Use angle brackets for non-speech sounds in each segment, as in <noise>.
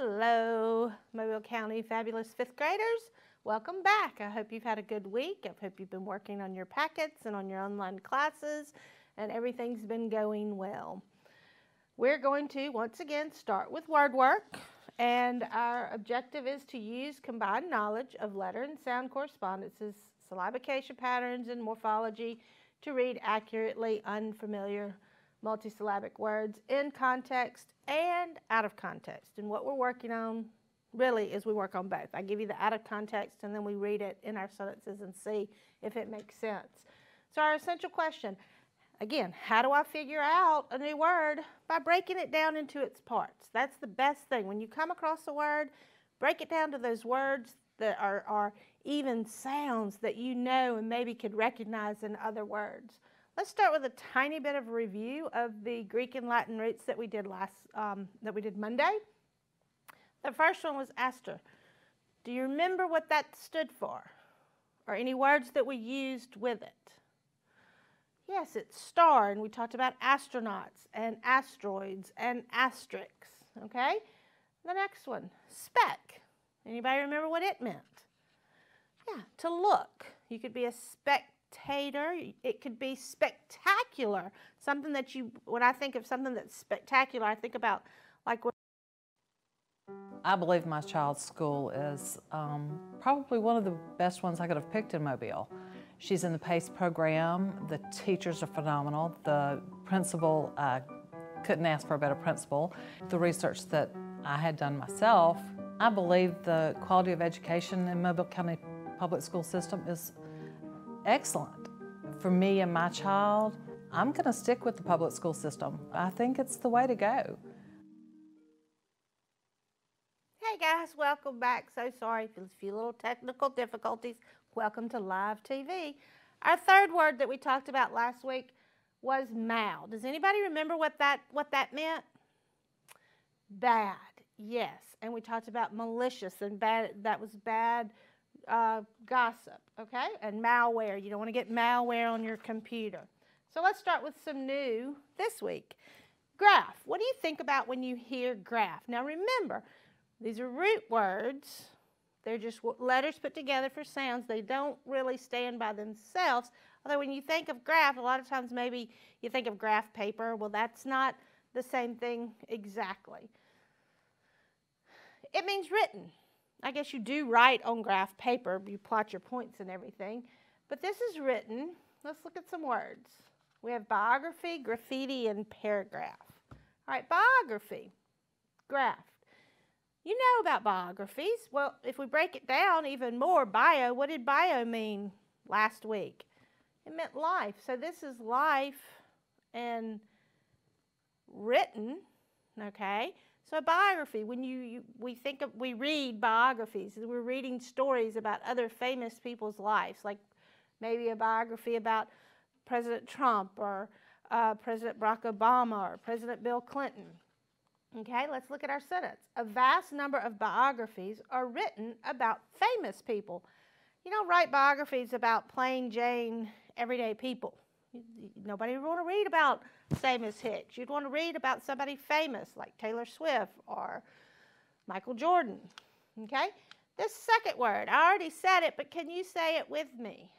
Hello, Mobile County fabulous fifth graders. Welcome back. I hope you've had a good week. I hope you've been working on your packets and on your online classes and everything's been going well. We're going to once again start with word work and our objective is to use combined knowledge of letter and sound correspondences, syllabication patterns, and morphology to read accurately unfamiliar multisyllabic words in context and out of context. And what we're working on really is we work on both. I give you the out of context and then we read it in our sentences and see if it makes sense. So our essential question, again, how do I figure out a new word? By breaking it down into its parts. That's the best thing. When you come across a word, break it down to those words that are, are even sounds that you know and maybe could recognize in other words. Let's start with a tiny bit of review of the Greek and Latin roots that we did last, um, that we did Monday. The first one was aster. Do you remember what that stood for? Or any words that we used with it? Yes, it's star, and we talked about astronauts and asteroids and asterisks, okay? The next one, spec. Anybody remember what it meant? Yeah, to look. You could be a speck spectator. It could be spectacular. Something that you, when I think of something that's spectacular, I think about like what. I believe my child's school is um, probably one of the best ones I could have picked in Mobile. She's in the PACE program. The teachers are phenomenal. The principal, uh, couldn't ask for a better principal. The research that I had done myself, I believe the quality of education in Mobile County Public School System is excellent. For me and my child, I'm going to stick with the public school system. I think it's the way to go. Hey guys, welcome back. So sorry for a few little technical difficulties. Welcome to live TV. Our third word that we talked about last week was mal. Does anybody remember what that what that meant? Bad. Yes. And we talked about malicious and bad that was bad uh, gossip, okay? And malware. You don't want to get malware on your computer. So let's start with some new this week. Graph. What do you think about when you hear graph? Now remember, these are root words. They're just letters put together for sounds. They don't really stand by themselves. Although when you think of graph, a lot of times maybe you think of graph paper. Well, that's not the same thing exactly. It means written. I guess you do write on graph paper, you plot your points and everything. But this is written. Let's look at some words. We have biography, graffiti, and paragraph. All right, biography, graph. You know about biographies. Well, if we break it down even more, bio, what did bio mean last week? It meant life. So this is life and written, okay? So biography, when you, you, we think of, we read biographies, we're reading stories about other famous people's lives, like maybe a biography about President Trump or uh, President Barack Obama or President Bill Clinton. Okay, let's look at our sentence. A vast number of biographies are written about famous people. You don't write biographies about plain Jane, everyday people. Nobody would want to read about Amos Hicks. You'd want to read about somebody famous like Taylor Swift or Michael Jordan. Okay? This second word, I already said it, but can you say it with me?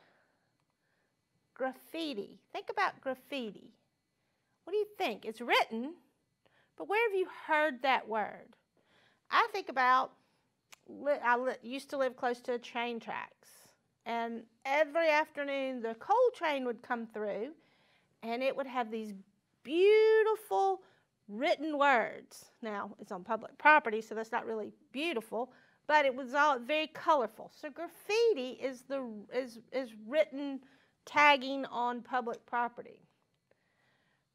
Graffiti. Think about graffiti. What do you think? It's written, but where have you heard that word? I think about, I used to live close to train tracks. And every afternoon, the coal train would come through, and it would have these beautiful written words. Now, it's on public property, so that's not really beautiful, but it was all very colorful. So graffiti is the is is written tagging on public property.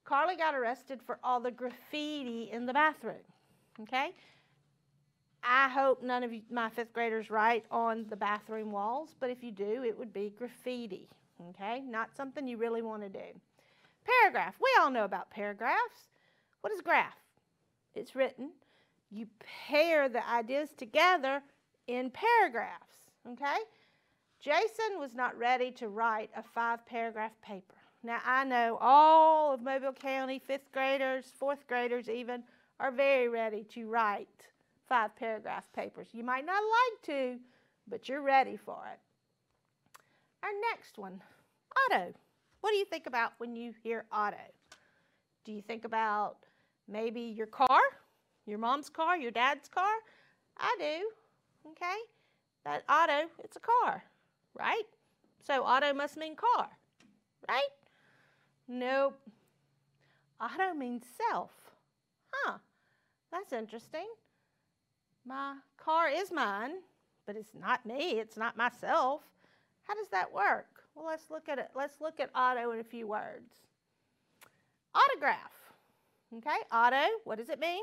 Carly got arrested for all the graffiti in the bathroom. Okay? I hope none of you, my fifth graders write on the bathroom walls, but if you do, it would be graffiti. Okay? Not something you really want to do. Paragraph. We all know about paragraphs. What is graph? It's written. You pair the ideas together in paragraphs. Okay? Jason was not ready to write a five paragraph paper. Now, I know all of Mobile County fifth graders, fourth graders even, are very ready to write five paragraph papers. You might not like to, but you're ready for it. Our next one, auto. What do you think about when you hear auto? Do you think about maybe your car, your mom's car, your dad's car? I do, okay? That auto, it's a car, right? So auto must mean car, right? Nope. Auto means self. Huh, that's interesting. My car is mine, but it's not me, it's not myself. How does that work? Well, let's look at it. Let's look at auto in a few words. Autograph. Okay, auto, what does it mean?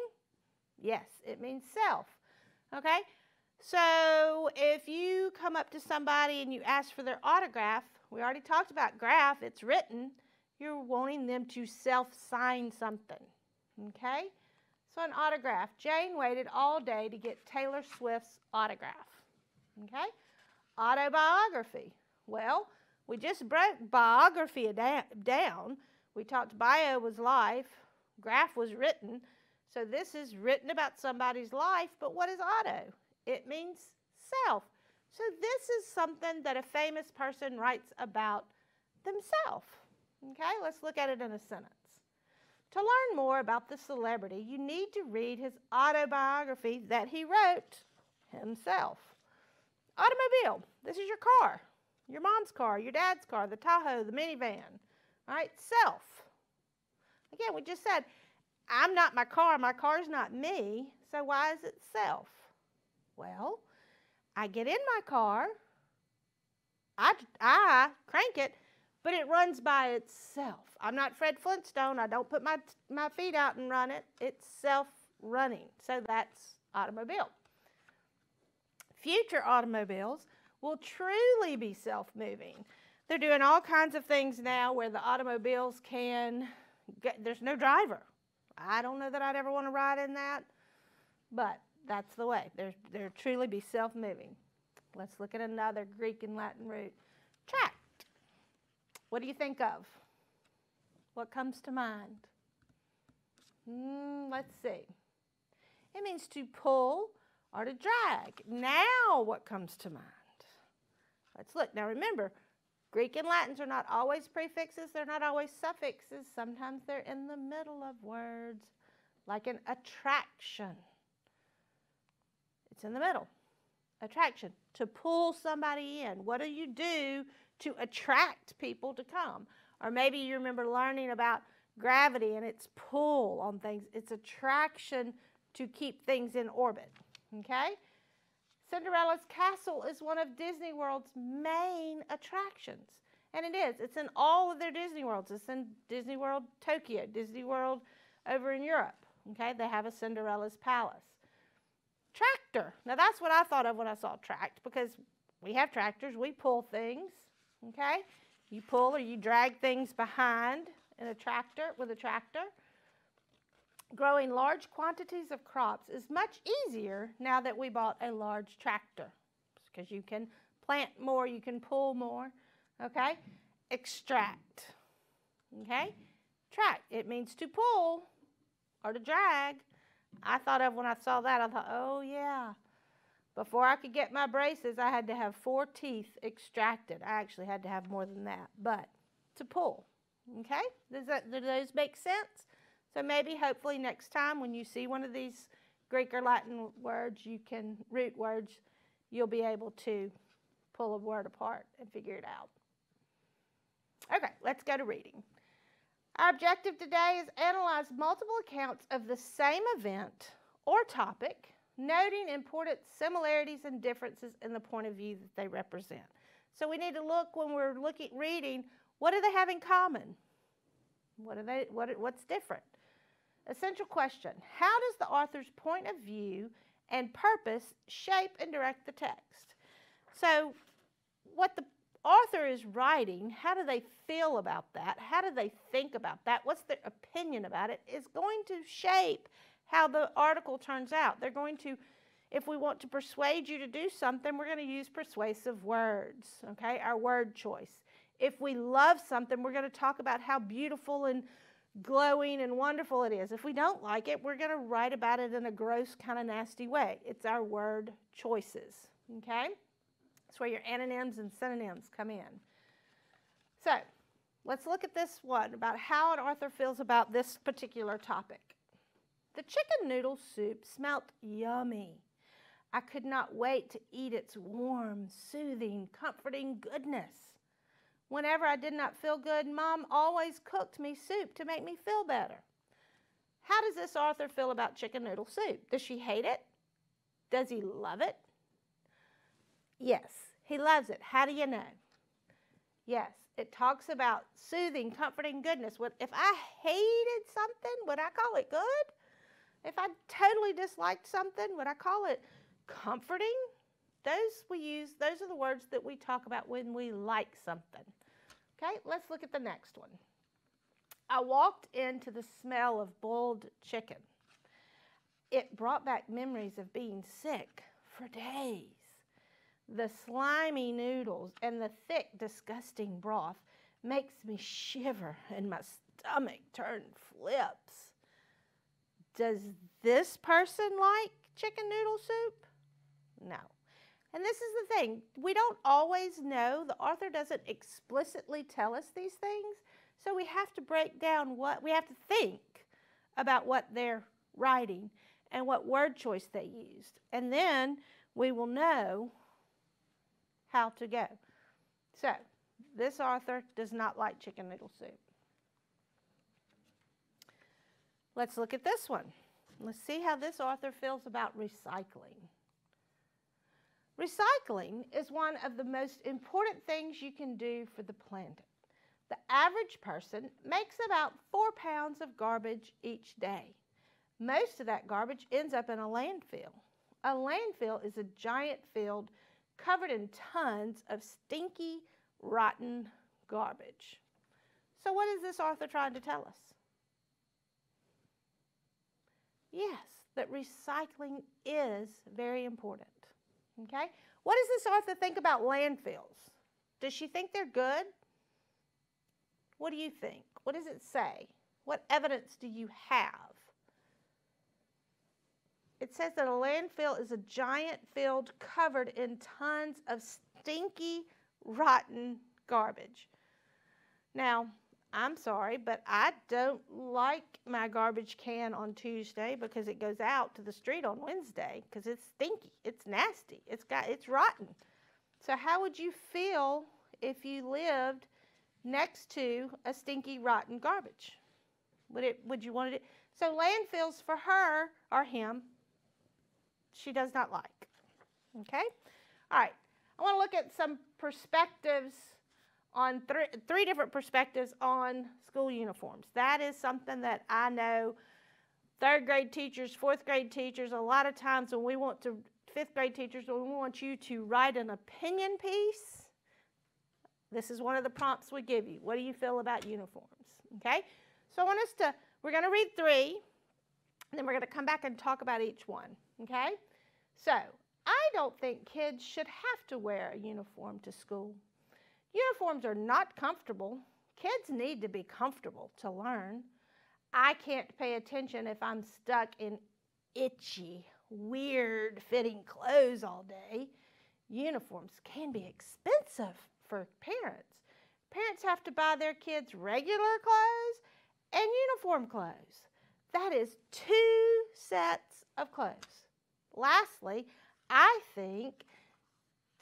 Yes, it means self. Okay, so if you come up to somebody and you ask for their autograph, we already talked about graph, it's written, you're wanting them to self sign something. Okay, so an autograph. Jane waited all day to get Taylor Swift's autograph. Okay, autobiography. Well, we just broke biography down. We talked bio was life, graph was written. So this is written about somebody's life, but what is auto? It means self. So this is something that a famous person writes about themselves. Okay, let's look at it in a sentence. To learn more about the celebrity, you need to read his autobiography that he wrote himself. Automobile, this is your car your mom's car, your dad's car, the Tahoe, the minivan. All right, self. Again, we just said, I'm not my car, my car's not me, so why is it self? Well, I get in my car, I, I crank it, but it runs by itself. I'm not Fred Flintstone. I don't put my, my feet out and run it. It's self running. So that's automobile. Future automobiles will truly be self-moving. They're doing all kinds of things now where the automobiles can get, there's no driver. I don't know that I'd ever want to ride in that, but that's the way. They're, they're truly be self-moving. Let's look at another Greek and Latin root. What do you think of? What comes to mind? Mm, let's see. It means to pull or to drag. Now what comes to mind? Let's look. Now remember, Greek and Latins are not always prefixes, they're not always suffixes. Sometimes they're in the middle of words, like an attraction. It's in the middle. Attraction. To pull somebody in. What do you do to attract people to come? Or maybe you remember learning about gravity and its pull on things. It's attraction to keep things in orbit. Okay? Cinderella's castle is one of Disney World's main attractions. And it is. It's in all of their Disney Worlds. It's in Disney World Tokyo, Disney World over in Europe. Okay, they have a Cinderella's palace. Tractor. Now that's what I thought of when I saw tract because we have tractors. We pull things. Okay, you pull or you drag things behind in a tractor with a tractor growing large quantities of crops is much easier now that we bought a large tractor because you can plant more, you can pull more, okay? Extract, okay? Tract, it means to pull or to drag. I thought of when I saw that, I thought, oh yeah. Before I could get my braces, I had to have four teeth extracted. I actually had to have more than that, but to pull, okay? Does that, do those make sense? So maybe hopefully next time when you see one of these Greek or Latin words, you can, root words, you'll be able to pull a word apart and figure it out. Okay, let's go to reading. Our objective today is analyze multiple accounts of the same event or topic, noting important similarities and differences in the point of view that they represent. So we need to look when we're looking reading, what do they have in common? What are they what what's different? Essential question How does the author's point of view and purpose shape and direct the text? So, what the author is writing, how do they feel about that? How do they think about that? What's their opinion about it? Is going to shape how the article turns out. They're going to, if we want to persuade you to do something, we're going to use persuasive words, okay? Our word choice. If we love something, we're going to talk about how beautiful and glowing and wonderful it is. If we don't like it, we're going to write about it in a gross, kind of nasty way. It's our word choices, okay? That's where your antonyms and synonyms come in. So, let's look at this one about how an author feels about this particular topic. The chicken noodle soup smelt yummy. I could not wait to eat its warm, soothing, comforting goodness. Whenever I did not feel good, Mom always cooked me soup to make me feel better. How does this author feel about chicken noodle soup? Does she hate it? Does he love it? Yes, he loves it. How do you know? Yes, it talks about soothing, comforting goodness. If I hated something, would I call it good? If I totally disliked something, would I call it comforting? Those we use, those are the words that we talk about when we like something. Okay, let's look at the next one. I walked into the smell of boiled chicken. It brought back memories of being sick for days. The slimy noodles and the thick, disgusting broth makes me shiver and my stomach turn flips. Does this person like chicken noodle soup? No. And this is the thing, we don't always know, the author doesn't explicitly tell us these things, so we have to break down what, we have to think about what they're writing and what word choice they used. And then we will know how to go. So, this author does not like chicken noodle soup. Let's look at this one. Let's see how this author feels about recycling. Recycling is one of the most important things you can do for the planet. The average person makes about four pounds of garbage each day. Most of that garbage ends up in a landfill. A landfill is a giant field covered in tons of stinky, rotten garbage. So, what is this author trying to tell us? Yes, that recycling is very important. Okay? What does this author think about landfills? Does she think they're good? What do you think? What does it say? What evidence do you have? It says that a landfill is a giant field covered in tons of stinky, rotten garbage. Now, I'm sorry, but I don't like my garbage can on Tuesday because it goes out to the street on Wednesday because it's stinky. It's nasty. It's got it's rotten. So how would you feel if you lived next to a stinky rotten garbage? Would it would you want it so landfills for her or him she does not like. Okay? All right. I want to look at some perspectives on three, three different perspectives on school uniforms. That is something that I know third grade teachers, fourth grade teachers, a lot of times when we want to, fifth grade teachers, when we want you to write an opinion piece, this is one of the prompts we give you. What do you feel about uniforms? Okay? So I want us to, we're going to read three, and then we're going to come back and talk about each one. Okay? So I don't think kids should have to wear a uniform to school. Uniforms are not comfortable. Kids need to be comfortable to learn. I can't pay attention if I'm stuck in itchy, weird fitting clothes all day. Uniforms can be expensive for parents. Parents have to buy their kids regular clothes and uniform clothes. That is two sets of clothes. Lastly, I think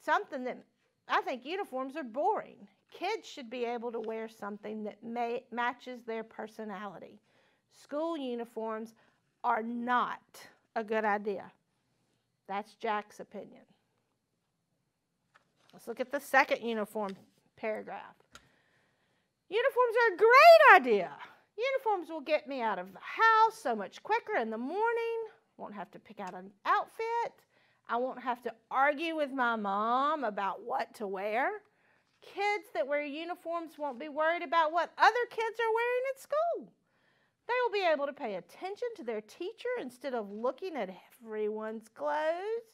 something that I think uniforms are boring. Kids should be able to wear something that may, matches their personality. School uniforms are not a good idea. That's Jack's opinion. Let's look at the second uniform paragraph. Uniforms are a great idea. Uniforms will get me out of the house so much quicker in the morning. Won't have to pick out an outfit. I won't have to argue with my mom about what to wear. Kids that wear uniforms won't be worried about what other kids are wearing at school. They will be able to pay attention to their teacher instead of looking at everyone's clothes.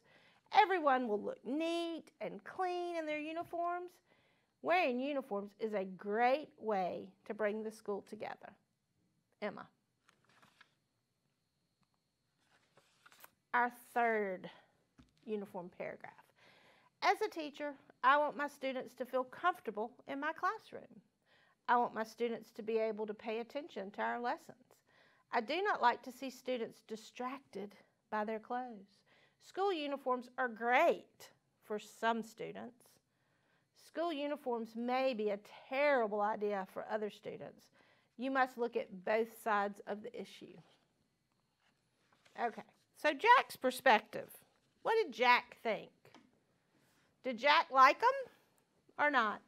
Everyone will look neat and clean in their uniforms. Wearing uniforms is a great way to bring the school together. Emma. Our third uniform paragraph. As a teacher, I want my students to feel comfortable in my classroom. I want my students to be able to pay attention to our lessons. I do not like to see students distracted by their clothes. School uniforms are great for some students. School uniforms may be a terrible idea for other students. You must look at both sides of the issue. Okay, so Jack's perspective. What did Jack think? Did Jack like them or not?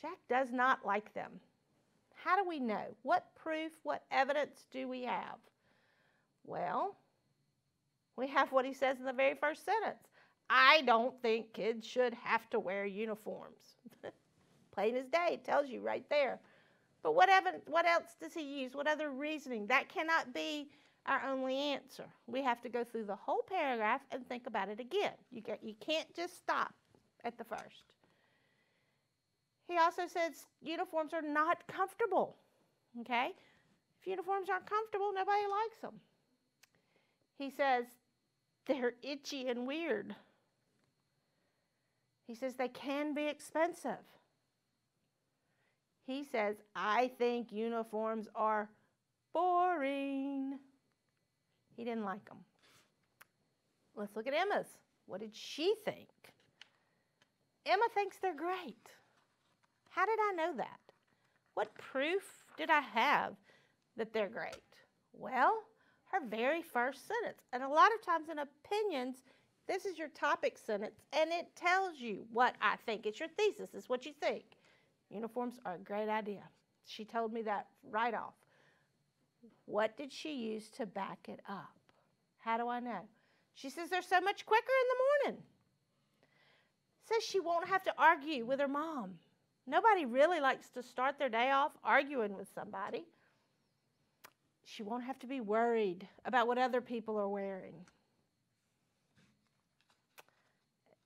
Jack does not like them. How do we know? What proof, what evidence do we have? Well, we have what he says in the very first sentence. I don't think kids should have to wear uniforms. <laughs> Plain as day, tells you right there. But what, ev- what else does he use? What other reasoning? That cannot be our only answer. We have to go through the whole paragraph and think about it again. You, get, you can't just stop at the first. He also says uniforms are not comfortable. Okay? If uniforms aren't comfortable, nobody likes them. He says they're itchy and weird. He says they can be expensive. He says, I think uniforms are boring. He didn't like them. Let's look at Emma's. What did she think? Emma thinks they're great. How did I know that? What proof did I have that they're great? Well, her very first sentence. And a lot of times in opinions, this is your topic sentence and it tells you what I think. It's your thesis, it's what you think. Uniforms are a great idea. She told me that right off. What did she use to back it up? How do I know? She says they're so much quicker in the morning. Says she won't have to argue with her mom. Nobody really likes to start their day off arguing with somebody. She won't have to be worried about what other people are wearing.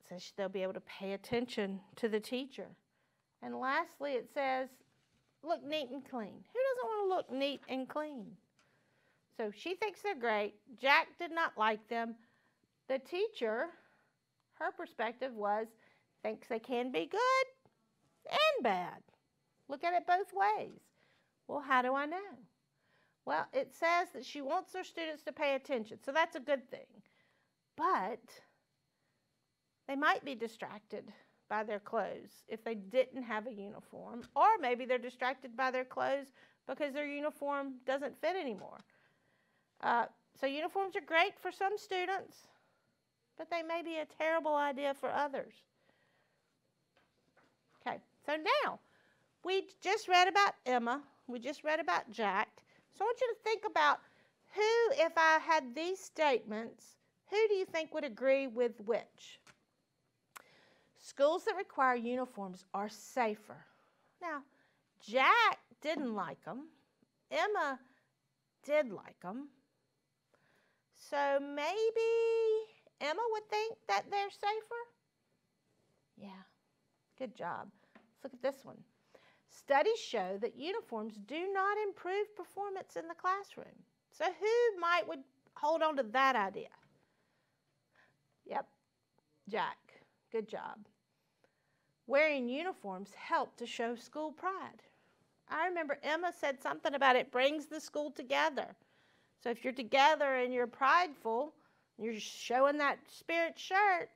It says they'll be able to pay attention to the teacher. And lastly, it says, look neat and clean. Who doesn't want to look neat and clean? So she thinks they're great. Jack did not like them. The teacher, her perspective was, thinks they can be good and bad. Look at it both ways. Well, how do I know? Well, it says that she wants her students to pay attention, so that's a good thing. But they might be distracted by their clothes if they didn't have a uniform, or maybe they're distracted by their clothes because their uniform doesn't fit anymore. Uh, so, uniforms are great for some students, but they may be a terrible idea for others. Okay, so now we just read about Emma, we just read about Jack. So, I want you to think about who, if I had these statements, who do you think would agree with which? Schools that require uniforms are safer. Now, Jack didn't like them. Emma did like them. So maybe Emma would think that they're safer? Yeah, good job. Let's look at this one. Studies show that uniforms do not improve performance in the classroom. So who might would hold on to that idea? Yep, Jack. Good job. Wearing uniforms help to show school pride. I remember Emma said something about it brings the school together. So if you're together and you're prideful, you're showing that spirit shirt.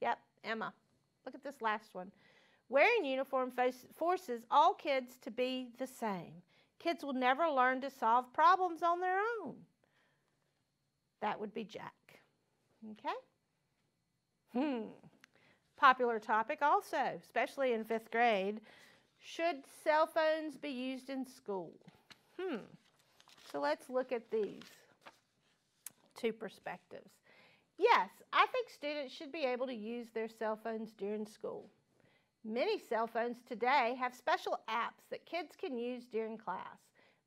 Yep, Emma. Look at this last one. Wearing uniform forces all kids to be the same. Kids will never learn to solve problems on their own. That would be Jack. Okay? Hmm. Popular topic also, especially in fifth grade. Should cell phones be used in school? Hmm. So let's look at these two perspectives. Yes, I think students should be able to use their cell phones during school. Many cell phones today have special apps that kids can use during class.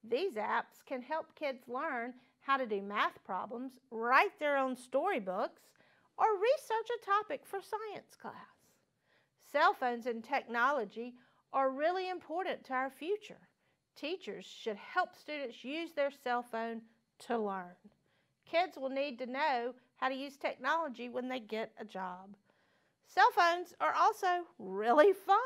These apps can help kids learn how to do math problems, write their own storybooks, or research a topic for science class. Cell phones and technology are really important to our future. Teachers should help students use their cell phone to learn. Kids will need to know how to use technology when they get a job. Cell phones are also really fun.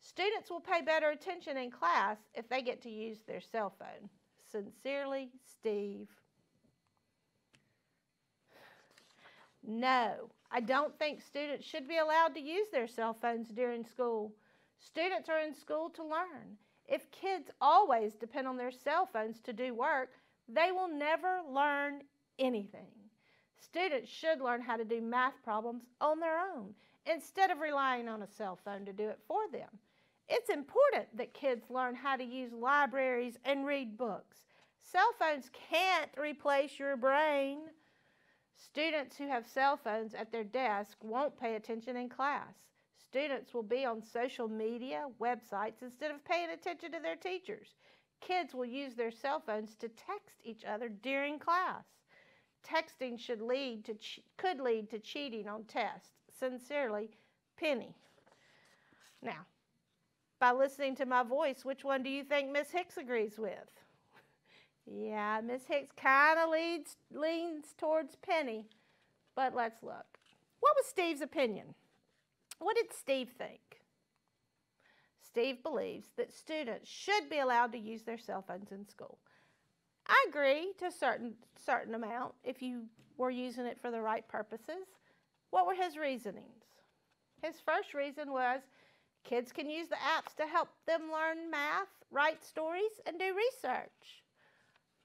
Students will pay better attention in class if they get to use their cell phone. Sincerely, Steve. No, I don't think students should be allowed to use their cell phones during school. Students are in school to learn. If kids always depend on their cell phones to do work, they will never learn anything. Students should learn how to do math problems on their own instead of relying on a cell phone to do it for them. It's important that kids learn how to use libraries and read books. Cell phones can't replace your brain. Students who have cell phones at their desk won't pay attention in class. Students will be on social media, websites, instead of paying attention to their teachers. Kids will use their cell phones to text each other during class. Texting should lead to could lead to cheating on tests. Sincerely, Penny. Now, by listening to my voice, which one do you think Miss Hicks agrees with? Yeah, Miss Hicks kind of leads leans towards Penny, but let's look. What was Steve's opinion? What did Steve think? Steve believes that students should be allowed to use their cell phones in school. I agree to a certain, certain amount if you were using it for the right purposes. What were his reasonings? His first reason was kids can use the apps to help them learn math, write stories, and do research.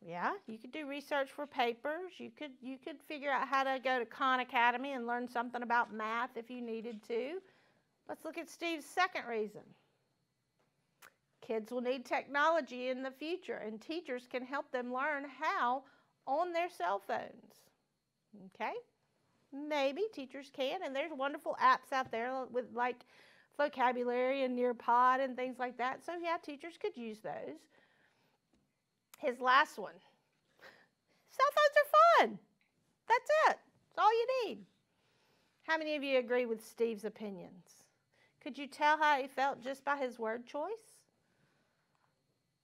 Yeah, you could do research for papers. You could you could figure out how to go to Khan Academy and learn something about math if you needed to. Let's look at Steve's second reason. Kids will need technology in the future, and teachers can help them learn how on their cell phones. Okay? Maybe teachers can, and there's wonderful apps out there with like vocabulary and Nearpod and things like that. So, yeah, teachers could use those. His last one cell phones are fun. That's it, that's all you need. How many of you agree with Steve's opinions? Could you tell how he felt just by his word choice?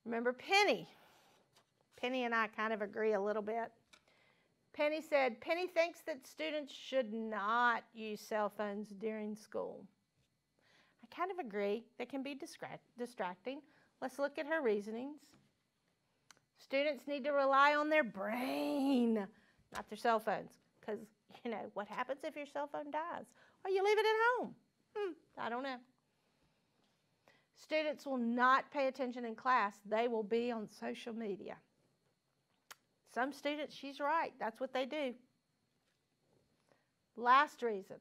Remember Penny. Penny and I kind of agree a little bit. Penny said, Penny thinks that students should not use cell phones during school. I kind of agree. They can be distracting. Let's look at her reasonings. Students need to rely on their brain, not their cell phones. Because, you know, what happens if your cell phone dies? Or you leave it at home? Hmm, I don't know. Students will not pay attention in class, they will be on social media. Some students, she's right, that's what they do. Last reason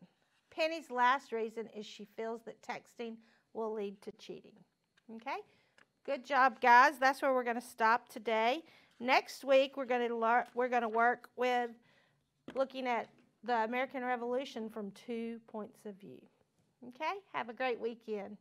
Penny's last reason is she feels that texting will lead to cheating. Okay? Good job, guys. That's where we're going to stop today. Next week, we're going to we're going to work with looking at the American Revolution from two points of view. Okay? Have a great weekend.